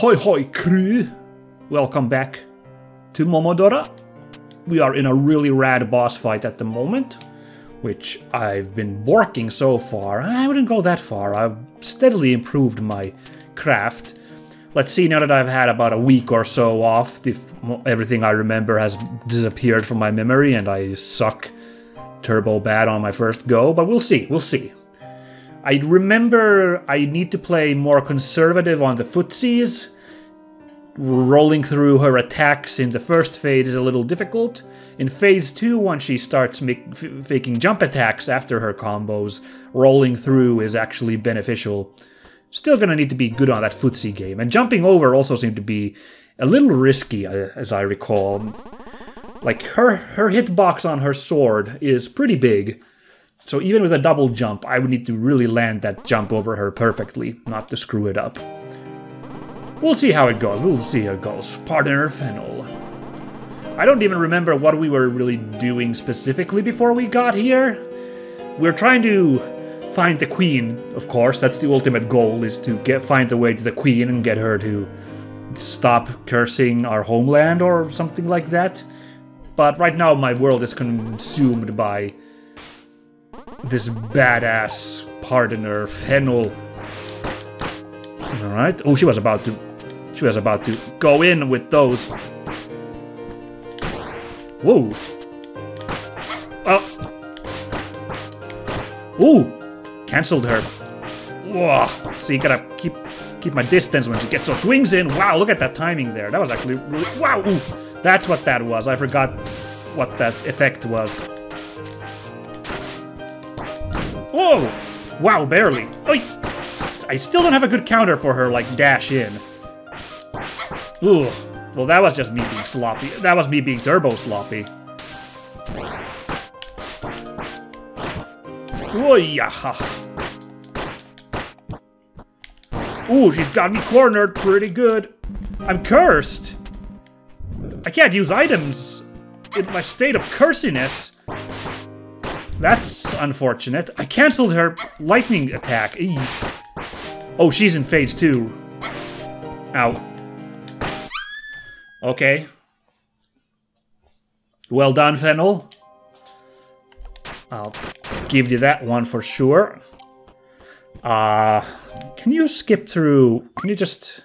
Hoi hoi crew! Welcome back to Momodora. We are in a really rad boss fight at the moment, which I've been borking so far. I wouldn't go that far. I've steadily improved my craft. Let's see now that I've had about a week or so off, if everything I remember has disappeared from my memory and I suck turbo bad on my first go, but we'll see, we'll see. I remember I need to play more conservative on the footsies. Rolling through her attacks in the first phase is a little difficult. In phase 2, once she starts make, faking jump attacks after her combos, rolling through is actually beneficial. Still gonna need to be good on that footsie game. And jumping over also seemed to be a little risky, uh, as I recall. Like, her, her hitbox on her sword is pretty big, so even with a double jump, I would need to really land that jump over her perfectly, not to screw it up. We'll see how it goes, we'll see how it goes. Pardoner Fennel. I don't even remember what we were really doing specifically before we got here. We're trying to find the queen, of course, that's the ultimate goal, is to get find the way to the queen and get her to stop cursing our homeland or something like that. But right now my world is consumed by this badass pardoner, Fennel. Alright. Oh, she was about to... She was about to go in with those. Whoa. Oh. Ooh. Cancelled her. Whoa. So you gotta keep keep my distance when she gets those swings in. Wow, look at that timing there. That was actually really... Wow. Ooh. That's what that was. I forgot what that effect was. Whoa! Wow, barely. Oy! I still don't have a good counter for her, like, dash in. Ooh. Well, that was just me being sloppy. That was me being turbo sloppy. Oh. Ooh, she's got me cornered pretty good. I'm cursed. I can't use items in my state of cursiness. That's unfortunate. I cancelled her lightning attack. Oh, she's in phase two. Ow. Okay. Well done, Fennel. I'll give you that one for sure. Uh, can you skip through... Can you just...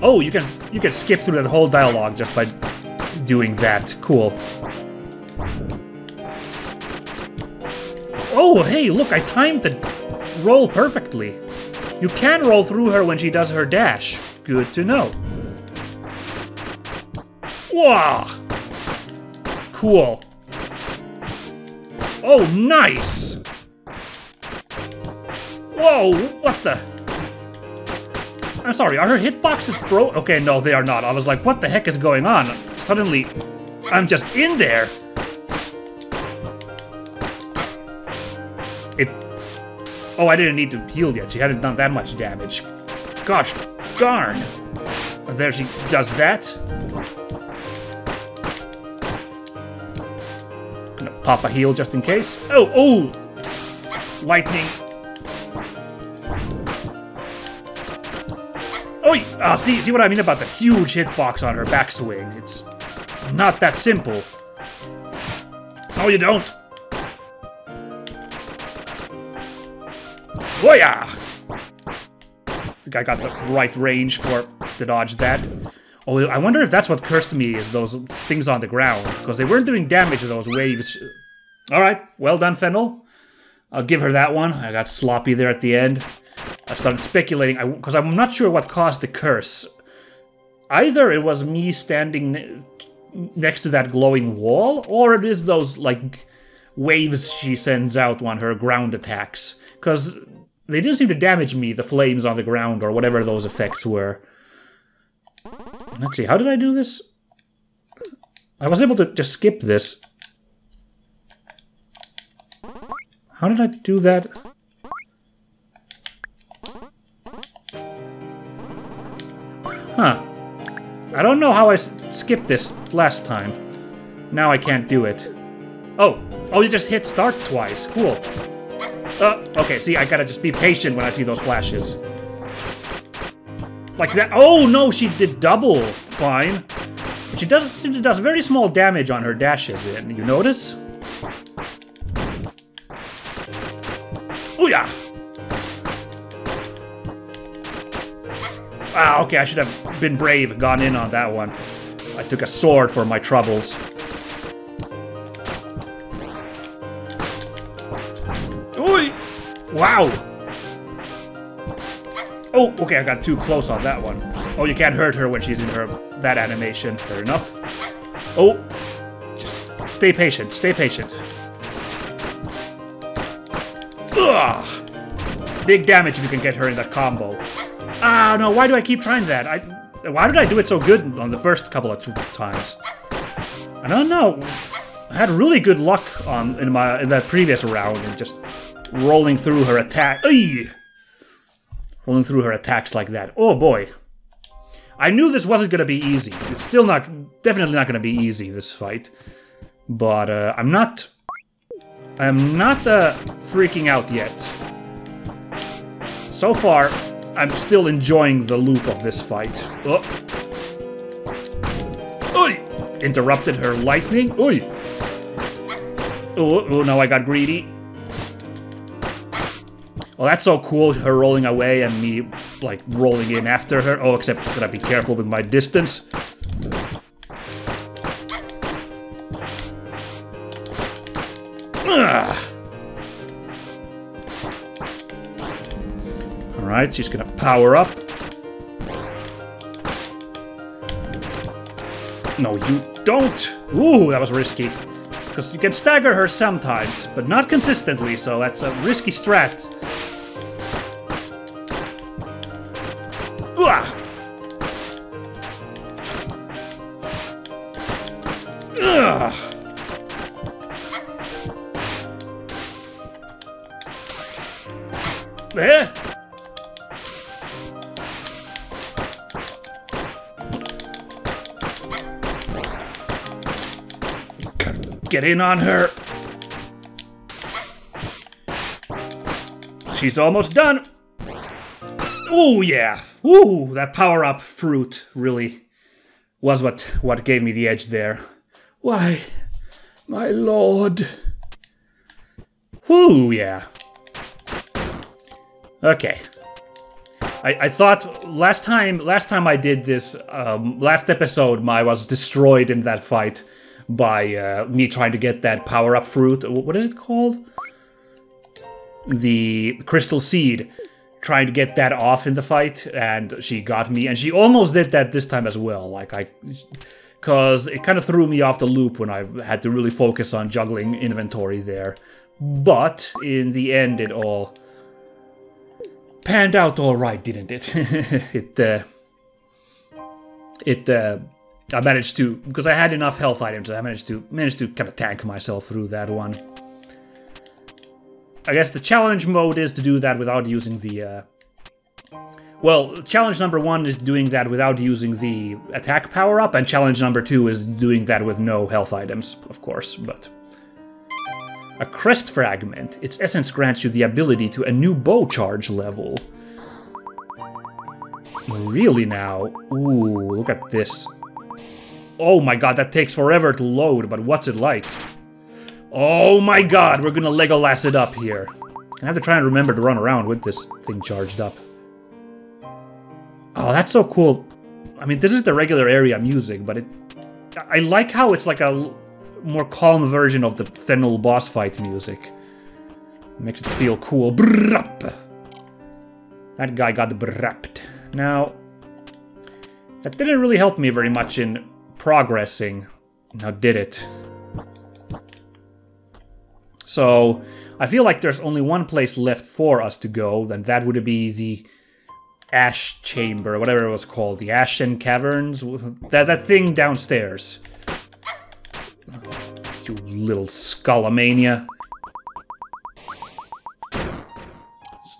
Oh, you can you can skip through that whole dialogue just by doing that. Cool. Oh, hey, look, I timed the roll perfectly. You can roll through her when she does her dash. Good to know. Wow! Cool. Oh, nice! Whoa, what the? I'm sorry, are her hitboxes broke? Okay, no, they are not. I was like, what the heck is going on? Suddenly, I'm just in there. Oh, I didn't need to heal yet. She hadn't done that much damage. Gosh darn. There she does that. Gonna pop a heal just in case. Oh, oh! Lightning. Oh, uh, see, see what I mean about the huge hitbox on her backswing. It's not that simple. No, you don't. Booyah! I think I got the right range for to dodge that. Oh, I wonder if that's what cursed me, is those things on the ground. Because they weren't doing damage to those waves. Alright, well done, Fennel. I'll give her that one. I got sloppy there at the end. I started speculating, because I'm not sure what caused the curse. Either it was me standing next to that glowing wall, or it is those, like, waves she sends out on her ground attacks. Because they didn't seem to damage me, the flames on the ground, or whatever those effects were. Let's see, how did I do this? I was able to just skip this. How did I do that? Huh. I don't know how I skipped this last time. Now I can't do it. Oh! Oh, you just hit start twice. Cool. Uh, okay, see, I gotta just be patient when I see those flashes. Like that. Oh, no, she did double. Fine. But she does, seem to does very small damage on her dashes in. You notice? Oh, yeah. Ah, okay, I should have been brave and gone in on that one. I took a sword for my troubles. Wow! Oh, okay, I got too close on that one. Oh, you can't hurt her when she's in her that animation. Fair enough. Oh! Just stay patient, stay patient. Ugh! Big damage if you can get her in that combo. Ah, no, why do I keep trying that? I, why did I do it so good on the first couple of times? I don't know. I had really good luck on in my in that previous round and just rolling through her attack. Rolling through her attacks like that. Oh boy. I knew this wasn't going to be easy. It's still not, definitely not going to be easy, this fight. But uh, I'm not, I'm not uh, freaking out yet. So far, I'm still enjoying the loop of this fight. Oh. Interrupted her lightning. Oi! Oh, oh, now I got greedy. Well, that's so cool, her rolling away and me, like, rolling in after her. Oh, except I be careful with my distance. Alright, she's gonna power up. No, you don't! Ooh, that was risky. Because you can stagger her sometimes, but not consistently, so that's a risky strat. Get in on her. She's almost done. Oh yeah. Ooh, that power-up fruit really was what what gave me the edge there. Why, my lord. Whoo, yeah. Okay. I, I thought last time last time I did this um, last episode my was destroyed in that fight by uh, me trying to get that power up fruit. What is it called? The crystal seed. Trying to get that off in the fight, and she got me. And she almost did that this time as well. Like, I. Because it kind of threw me off the loop when I had to really focus on juggling inventory there. But in the end, it all panned out all right, didn't it? it. Uh, it. Uh, I managed to, because I had enough health items, I managed to managed to kind of tank myself through that one. I guess the challenge mode is to do that without using the... Uh... Well, challenge number one is doing that without using the attack power-up, and challenge number two is doing that with no health items, of course, but... A crest fragment. Its essence grants you the ability to a new bow charge level. Really now? Ooh, look at this. Oh my god, that takes forever to load, but what's it like? Oh my god, we're gonna Legolas it up here. I have to try and remember to run around with this thing charged up. Oh, that's so cool. I mean, this is the regular area I'm using, but it... I like how it's like a more calm version of the Fennel boss fight music. It makes it feel cool. Brrrap. That guy got brapped. Now, that didn't really help me very much in progressing. Now did it. So, I feel like there's only one place left for us to go, and that would be the Ash Chamber, whatever it was called, the Ashen Caverns, that, that thing downstairs. You little Skullomania.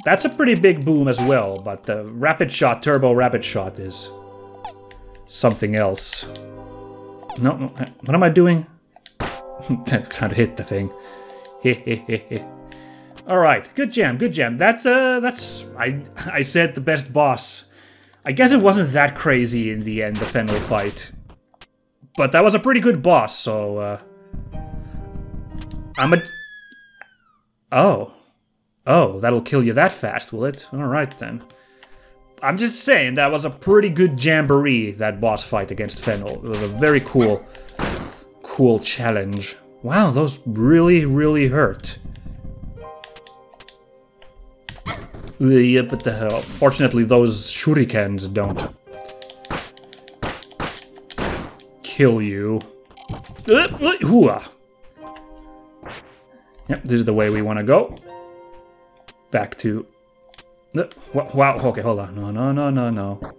That's a pretty big boom as well, but the Rapid Shot, Turbo Rapid Shot is something else. No, no, what am I doing? Trying to hit the thing. All right, good jam, good jam. That's uh, that's I I said the best boss I guess it wasn't that crazy in the end, the Fennel fight. But that was a pretty good boss, so... Uh, I'm a... Oh. Oh, that'll kill you that fast, will it? Alright then. I'm just saying, that was a pretty good jamboree, that boss fight against Fennel. It was a very cool, cool challenge. Wow, those really, really hurt. Yeah, but the hell. Fortunately, those shurikens don't kill you. Uh, uh, yep, this is the way we want to go. Back to... Wow, okay, hold on. No, no, no, no, no.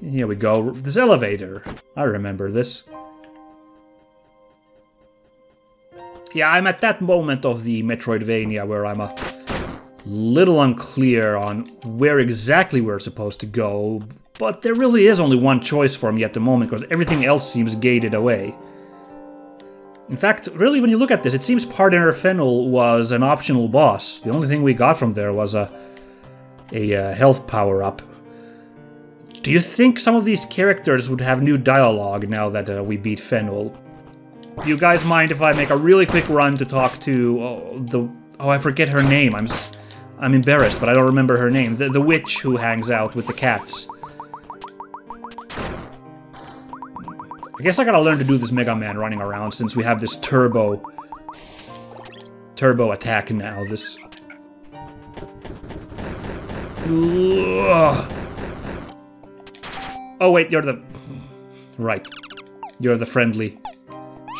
Here we go. This elevator. I remember this. Yeah, I'm at that moment of the Metroidvania where I'm a little unclear on where exactly we're supposed to go, but there really is only one choice for me at the moment because everything else seems gated away. In fact, really when you look at this, it seems Pardoner Fennel was an optional boss. The only thing we got from there was a, a uh, health power-up. Do you think some of these characters would have new dialogue now that uh, we beat Fennel? Do you guys mind if I make a really quick run to talk to oh, the... Oh, I forget her name. I'm I'm embarrassed, but I don't remember her name. The, the witch who hangs out with the cats. I guess I gotta learn to do this Mega Man running around since we have this turbo... Turbo attack now, this... Ugh. Oh wait, you're the... Right. You're the friendly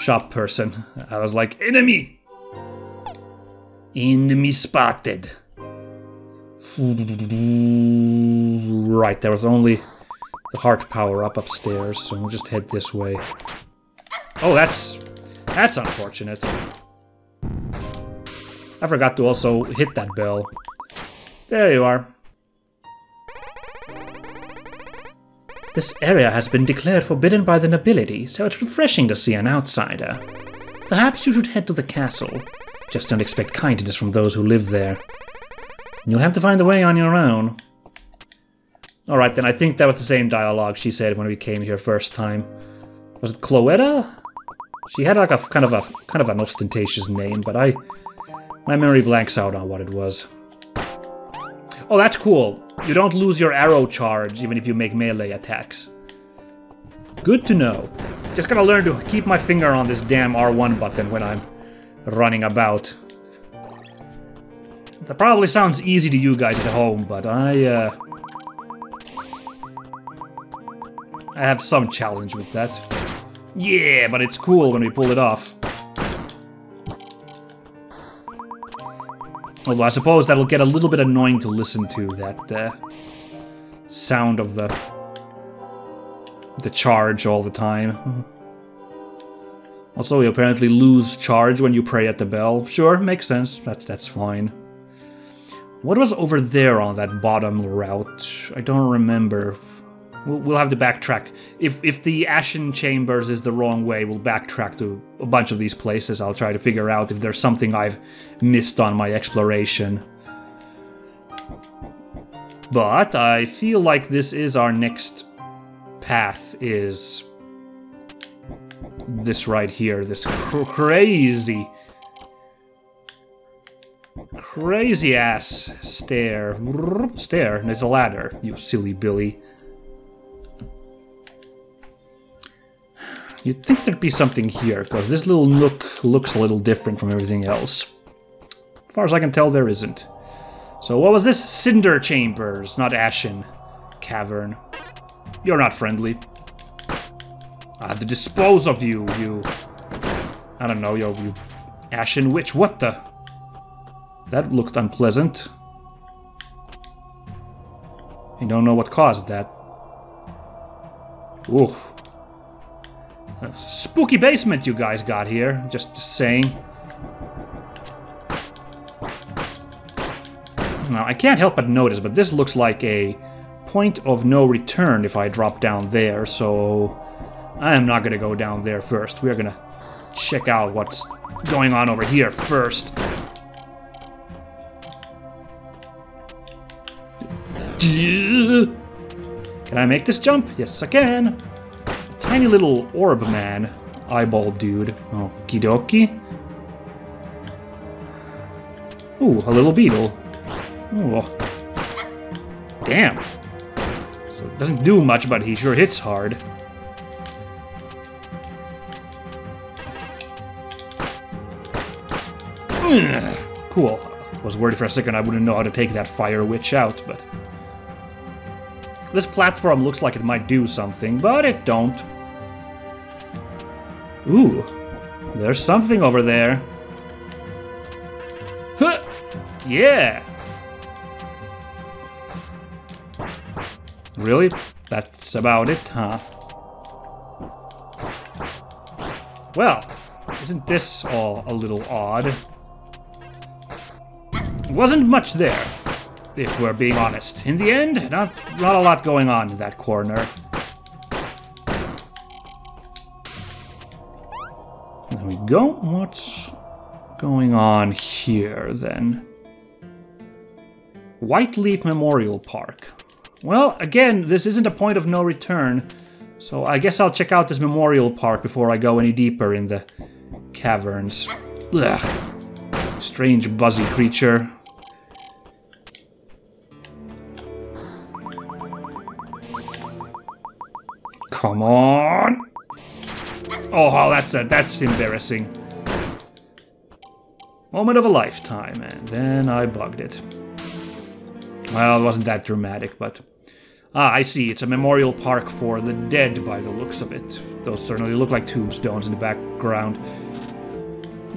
shop person. I was like, enemy! Enemy spotted. Right, there was only the heart power up upstairs, so we'll just head this way. Oh, that's... that's unfortunate. I forgot to also hit that bell. There you are. This area has been declared forbidden by the nobility, so it's refreshing to see an outsider. Perhaps you should head to the castle. Just don't expect kindness from those who live there. You'll have to find the way on your own. Alright then, I think that was the same dialogue she said when we came here first time. Was it Cloetta? She had like a kind of a kind of an ostentatious name, but I my memory blanks out on what it was. Oh, that's cool. You don't lose your arrow charge even if you make melee attacks. Good to know. Just gotta learn to keep my finger on this damn R1 button when I'm running about. That probably sounds easy to you guys at home, but I, uh... I have some challenge with that. Yeah, but it's cool when we pull it off. Although I suppose that'll get a little bit annoying to listen to, that, uh, sound of the... the charge all the time. Also, you apparently lose charge when you pray at the bell. Sure, makes sense. That's, that's fine. What was over there on that bottom route? I don't remember. We'll, have to backtrack. If, if the Ashen Chambers is the wrong way, we'll backtrack to a bunch of these places. I'll try to figure out if there's something I've missed on my exploration. But I feel like this is our next path is this right here, this cr crazy Crazy ass stair. Stair. and There's a ladder, you silly Billy. You'd think there'd be something here, because this little nook looks a little different from everything else. As far as I can tell, there isn't. So what was this? Cinder Chambers, not Ashen Cavern. You're not friendly. I have to dispose of you, you... I don't know, you, you Ashen Witch. What the... That looked unpleasant. I don't know what caused that. Ooh. Spooky basement you guys got here, just saying. Now, I can't help but notice, but this looks like a point of no return if I drop down there, so I am not to go down there first. We're to check out what's going on over here first. Can I make this jump? Yes, I can. Tiny little orb man. Eyeball dude. Oh, Okie dokie. Ooh, a little beetle. Ooh. Oh. Damn. So it doesn't do much, but he sure hits hard. Cool. Was worried for a second I wouldn't know how to take that fire witch out, but... This platform looks like it might do something, but it don't. Ooh, there's something over there. Huh! Yeah! Really? That's about it, huh? Well, isn't this all a little odd? Wasn't much there, if we're being honest. In the end, not, not a lot going on in that corner. Go. What's going on here, then? Whiteleaf Memorial Park. Well, again, this isn't a point of no return, so I guess I'll check out this memorial park before I go any deeper in the caverns. Ugh. Strange buzzy creature. Come on! Oh, that's a, that's embarrassing. Moment of a lifetime, and then I bugged it. Well, it wasn't that dramatic, but... Ah, I see. It's a memorial park for the dead by the looks of it. Those certainly look like tombstones in the background.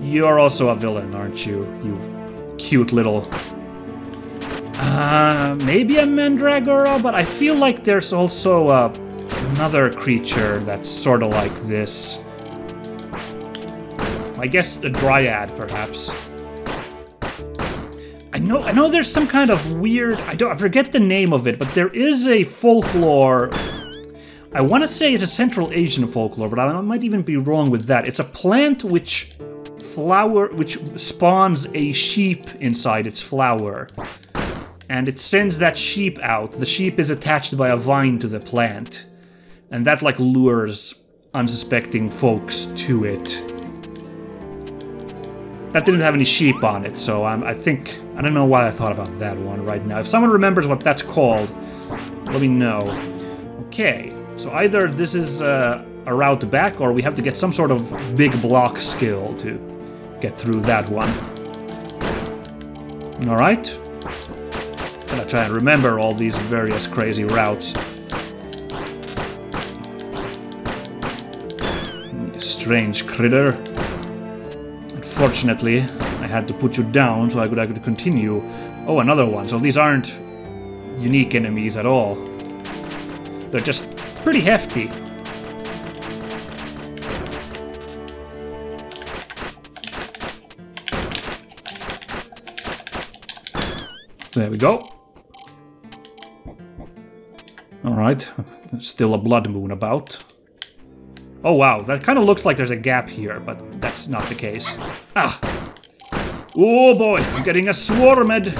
You're also a villain, aren't you? You cute little... Uh, maybe a Mandragora, but I feel like there's also a another creature that's sort of like this. I guess a dryad, perhaps. I know, I know. There's some kind of weird. I don't. I forget the name of it, but there is a folklore. I want to say it's a Central Asian folklore, but I might even be wrong with that. It's a plant which flower, which spawns a sheep inside its flower, and it sends that sheep out. The sheep is attached by a vine to the plant and that like lures unsuspecting folks to it. That didn't have any sheep on it, so um, I think I don't know why I thought about that one right now. If someone remembers what that's called, let me know. Okay, so either this is uh, a route back, or we have to get some sort of big block skill to get through that one. All right. Gonna try and remember all these various crazy routes. strange critter. Unfortunately, I had to put you down so I could, I could continue. Oh, another one. So these aren't unique enemies at all. They're just pretty hefty. There we go. Alright, still a blood moon about. Oh wow, that kind of looks like there's a gap here, but that's not the case. Ah! Oh boy, I'm getting a swarmed!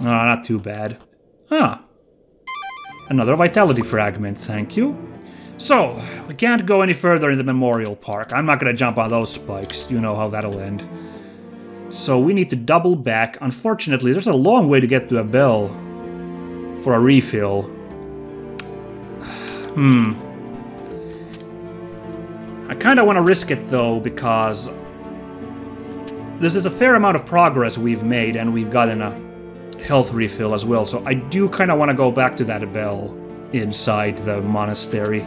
No, oh, not too bad. Ah. Another vitality fragment, thank you. So, we can't go any further in the memorial park. I'm not gonna jump on those spikes. You know how that'll end. So we need to double back. Unfortunately, there's a long way to get to a bell for a refill. Hmm. I kind of want to risk it though because this is a fair amount of progress we've made and we've gotten a health refill as well. So I do kind of want to go back to that bell inside the monastery.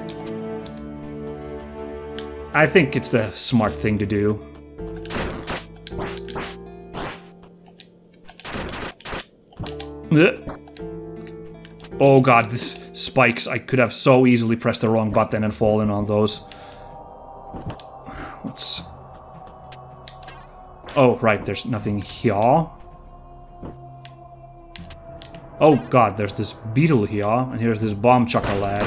I think it's the smart thing to do. Oh god, this spikes. I could have so easily pressed the wrong button and fallen on those. Oh, right, there's nothing here. Oh god, there's this beetle here, and here's this bomb chucker lad.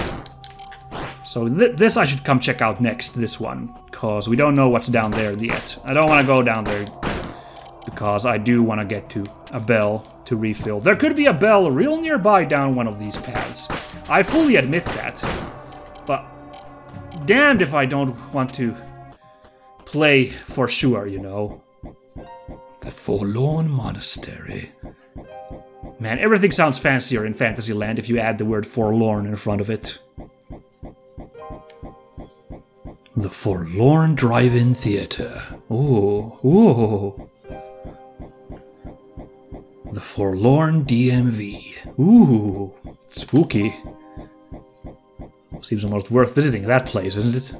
So th this I should come check out next, this one, because we don't know what's down there yet. I don't want to go down there because I do want to get to a bell to refill. There could be a bell real nearby down one of these paths. I fully admit that. But damned if I don't want to play for sure, you know. The Forlorn Monastery. Man, everything sounds fancier in Fantasyland if you add the word forlorn in front of it. The Forlorn Drive-In Theater. Ooh, ooh. The Forlorn DMV. Ooh, spooky. Seems almost worth visiting that place, isn't it?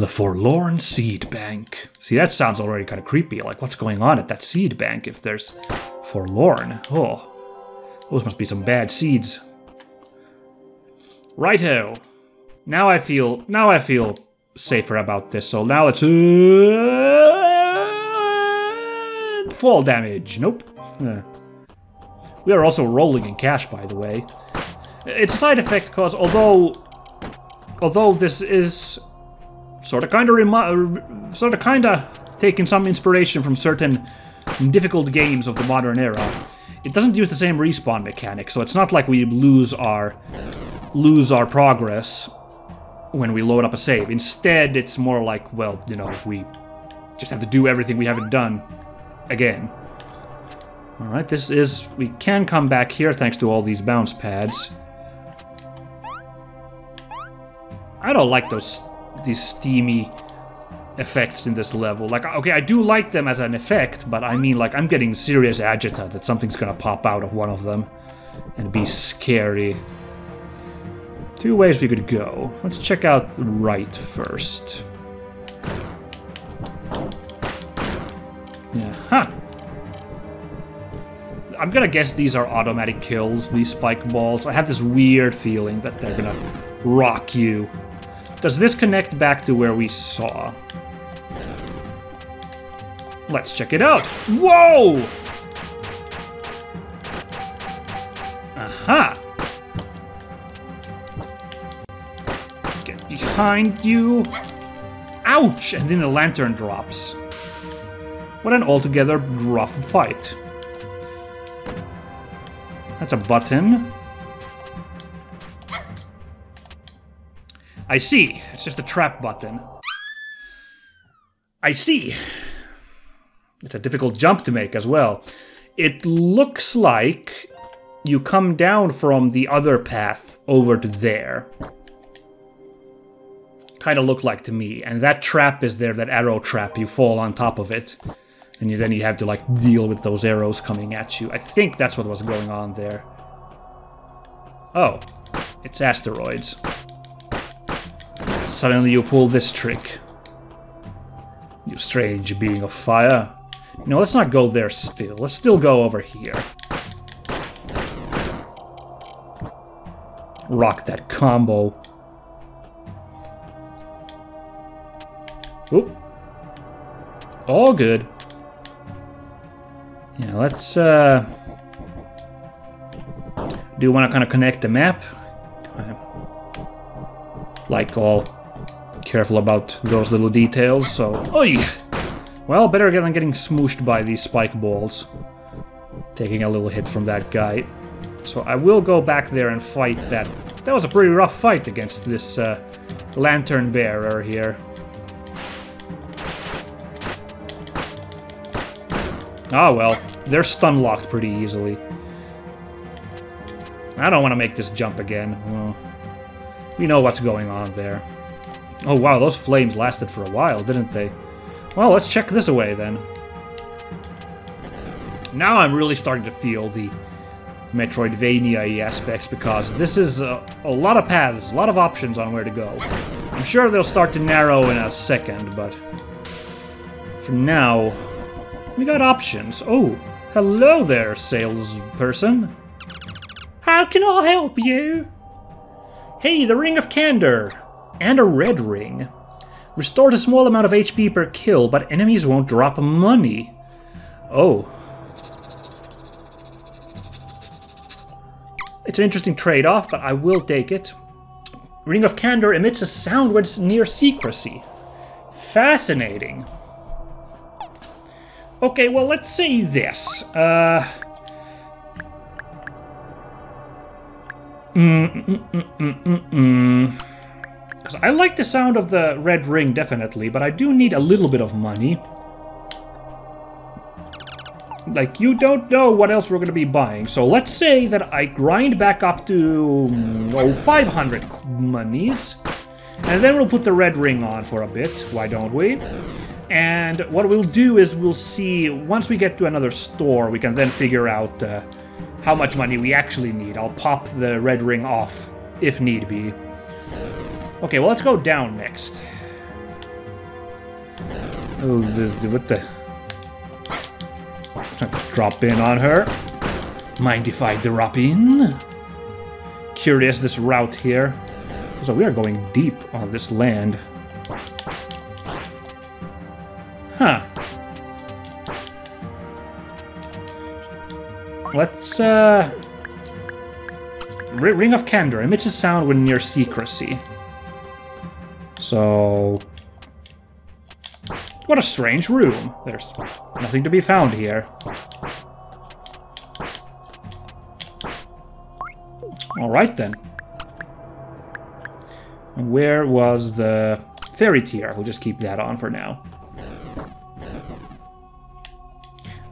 The Forlorn Seed Bank. See, that sounds already kind of creepy. Like, what's going on at that seed bank if there's Forlorn? Oh, those must be some bad seeds. Righto. Now I feel, now I feel safer about this. So now it's uh, fall damage. Nope. Uh. We are also rolling in cash, by the way. It's a side effect because although although this is sort of kind of uh, sort of kind of taking some inspiration from certain difficult games of the modern era, it doesn't use the same respawn mechanic. So it's not like we lose our lose our progress when we load up a save. Instead, it's more like, well, you know, we just have to do everything we haven't done again. Alright, this is... We can come back here thanks to all these bounce pads. I don't like those these steamy effects in this level. Like, okay, I do like them as an effect, but I mean, like, I'm getting serious agita that something's gonna pop out of one of them and be scary. Two ways we could go. Let's check out the right first. Yeah, huh. I'm gonna guess these are automatic kills, these spike balls. I have this weird feeling that they're gonna rock you. Does this connect back to where we saw? Let's check it out. Whoa! Aha! Get behind you. Ouch! And then the lantern drops. What an altogether rough fight. That's a button. I see. It's just a trap button. I see. It's a difficult jump to make as well. It looks like you come down from the other path over to there. Kind of look like to me. And that trap is there, that arrow trap. You fall on top of it. And you, then you have to like deal with those arrows coming at you. I think that's what was going on there. Oh, it's asteroids. Suddenly you pull this trick. You strange being of fire. No, let's not go there still. Let's still go over here. Rock that combo. Oop. All good. Yeah, let's, uh... Do you want to kind of connect the map? Like all careful about those little details, so... Oi! Well, better than getting smooshed by these spike balls. Taking a little hit from that guy. So I will go back there and fight that. That was a pretty rough fight against this uh, lantern bearer here. Ah well, they're stun locked pretty easily. I don't want to make this jump again. Well, we know what's going on there. Oh wow, those flames lasted for a while, didn't they? Well, let's check this away then. Now I'm really starting to feel the Metroidvania aspects because this is a, a, lot of paths, a lot of options on where to go. I'm sure they'll start to narrow in a second, but for now, we got options. Oh, hello there, salesperson. How can I help you? Hey, the Ring of Candor! And a red ring. Restores a small amount of HP per kill, but enemies won't drop money. Oh. It's an interesting trade-off, but I will take it. Ring of Candor emits a sound when it's near secrecy. Fascinating. Okay, well, let's say this. Uh... Mm, mm, mm, mm, mm, mm. Because I like the sound of the red ring, definitely, but I do need a little bit of money. Like, you don't know what else we're going to be buying. So let's say that I grind back up to, mm, oh, 500 monies. And then we'll put the red ring on for a bit. Why don't we? And what we'll do is we'll see, once we get to another store, we can then figure out uh, how much money we actually need. I'll pop the red ring off, if need be. Okay, well, let's go down next. Oh, what the... Drop in on her. Mind if I drop in? Curious, this route here. So we are going deep on this land. Huh. Let's, uh... Ring of Candor emits a sound when near secrecy. So... What a strange room. There's nothing to be found here. Alright then. Where was the fairy tear? We'll just keep that on for now.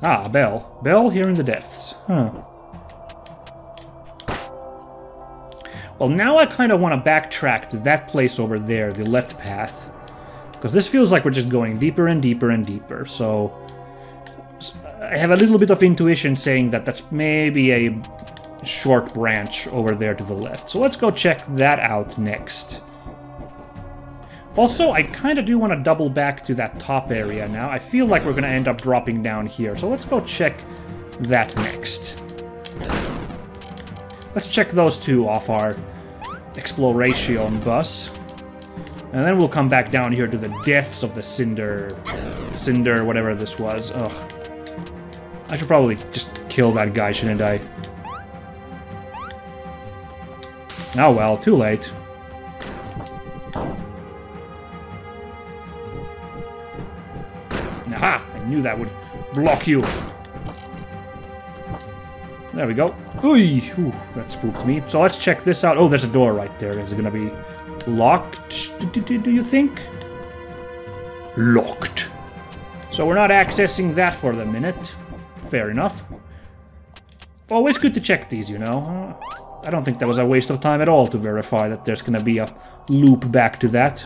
Ah, Bell. Bell here in the depths. Huh. Well, now I kind of want to backtrack to that place over there, the left path. Because this feels like we're just going deeper and deeper and deeper, so... I have a little bit of intuition saying that that's maybe a short branch over there to the left. So let's go check that out next. Also, I kind of do want to double back to that top area now. I feel like we're going to end up dropping down here, so let's go check that next. Let's check those two off our exploration bus. And then we'll come back down here to the depths of the cinder... Cinder, whatever this was. Ugh. I should probably just kill that guy, shouldn't I? Oh well, too late. Aha! I knew that would block you. There we go. Ooh, that spooked me. So let's check this out. Oh, there's a door right there. Is it gonna be locked, do you think? Locked. So we're not accessing that for the minute. Fair enough. Always good to check these, you know. I don't think that was a waste of time at all to verify that there's gonna be a loop back to that.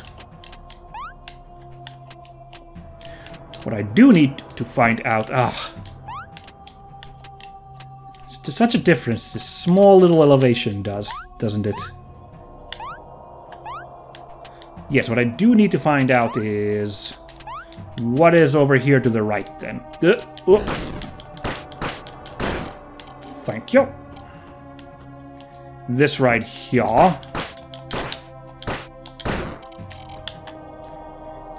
What I do need to find out... Ah, such a difference this small little elevation does, doesn't it? Yes, what I do need to find out is... What is over here to the right, then? Uh, oh. Thank you. This right here.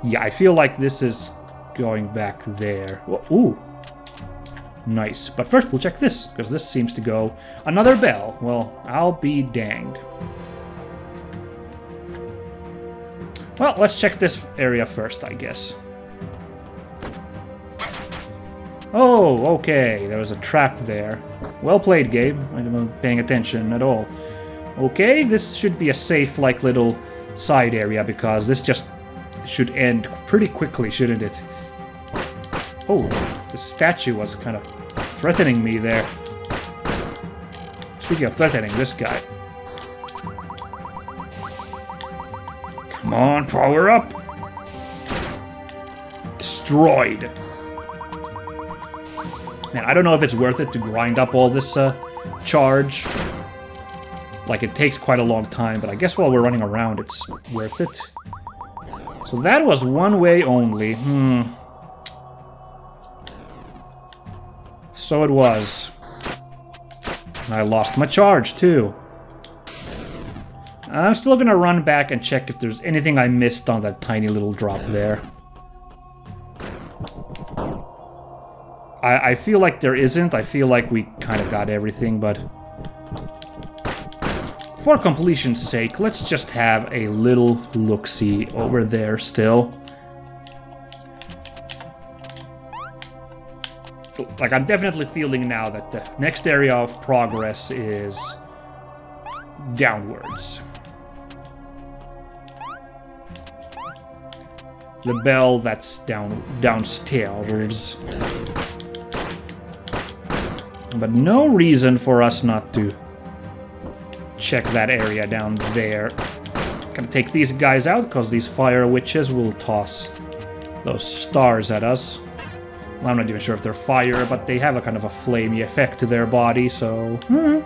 Yeah, I feel like this is going back there. Ooh. Nice. But first we'll check this, because this seems to go... Another bell. Well, I'll be danged. Well, let's check this area first, I guess. Oh, okay. There was a trap there. Well played, Gabe. I wasn't paying attention at all. Okay, this should be a safe, like, little side area, because this just should end pretty quickly, shouldn't it? Oh, the statue was kind of threatening me there. Speaking of threatening, this guy. Come on, power up! Destroyed. Man, I don't know if it's worth it to grind up all this uh, charge. Like, it takes quite a long time, but I guess while we're running around, it's worth it. So that was one way only. Hmm. So it was. I lost my charge, too. I'm still gonna run back and check if there's anything I missed on that tiny little drop there. I, I feel like there isn't. I feel like we kind of got everything, but... for completion's sake, let's just have a little look-see over there still. Like, I'm definitely feeling now that the next area of progress is downwards. The bell that's down downstairs. But no reason for us not to check that area down there. Gotta take these guys out, because these fire witches will toss those stars at us. I'm not even sure if they're fire, but they have a kind of a flamey effect to their body, so... Hmm.